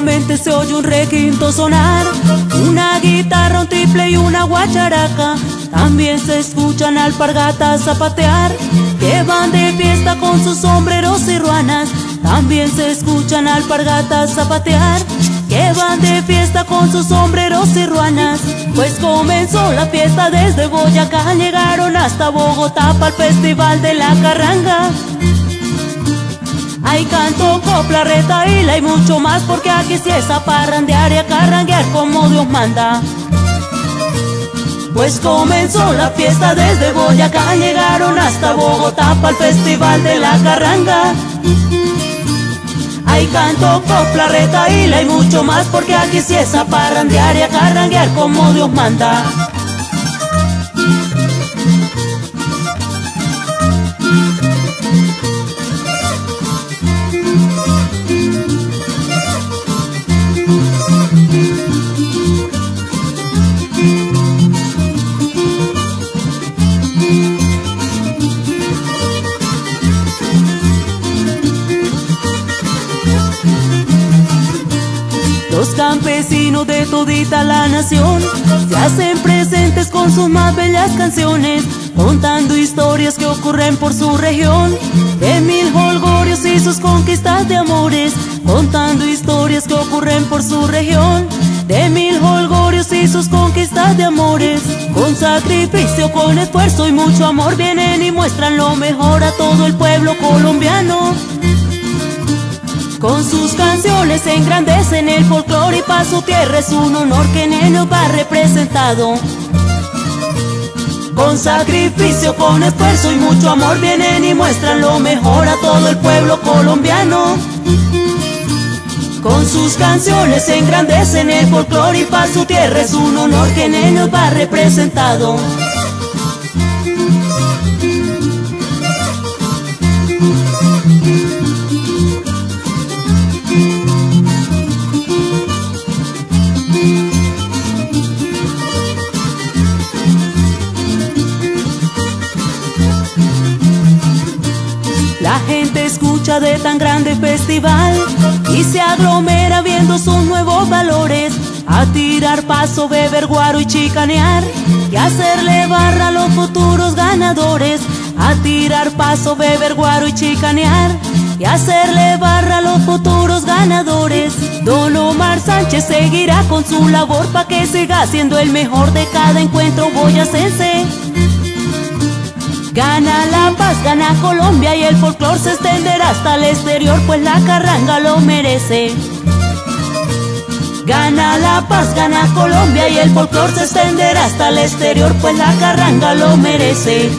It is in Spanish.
Se oye un requinto sonar, una guitarra, un triple y una guacharaca. También se escuchan alpargatas zapatear, que van de fiesta con sus sombreros y ruanas. También se escuchan alpargatas zapatear, que van de fiesta con sus sombreros y ruanas. Pues comenzó la fiesta desde Boyacá, llegaron hasta Bogotá para el festival de la carranga. Hay canto, copla, reta, y mucho más Porque aquí sí es a parrandear y a carranguear como Dios manda. Pues comenzó la fiesta desde Boyacá Llegaron hasta Bogotá para el festival de la carranga. Hay canto, copla, reta, y y mucho más Porque aquí sí es a parrandear y a carranguear como Dios manda de todita la nación. Se hacen presentes con sus más bellas canciones, contando historias que ocurren por su región, de mil holgorios y sus conquistas de amores, contando historias que ocurren por su región, de mil holgorios y sus conquistas de amores, con sacrificio, con esfuerzo y mucho amor vienen y muestran lo mejor a todo el pueblo colombiano. Con sus canciones engrandecen el folclore y para su tierra es un honor que en ellos va representado. Con sacrificio, con esfuerzo y mucho amor vienen y muestran lo mejor a todo el pueblo colombiano. Con sus canciones engrandecen el folclore y para su tierra es un honor que en ellos va representado. La gente escucha de tan grande festival y se aglomera viendo sus nuevos valores. A tirar paso, beber guaro y chicanear y hacerle barra a los futuros ganadores. A tirar paso, beber guaro y chicanear y hacerle barra a los futuros ganadores. Don Omar Sánchez seguirá con su labor para que siga siendo el mejor de cada encuentro boyacense. Gana La Paz, gana Colombia y el folclor se extenderá hasta el exterior, pues la carranga lo merece. Gana La Paz, gana Colombia y el folclor se extenderá hasta el exterior, pues la carranga lo merece.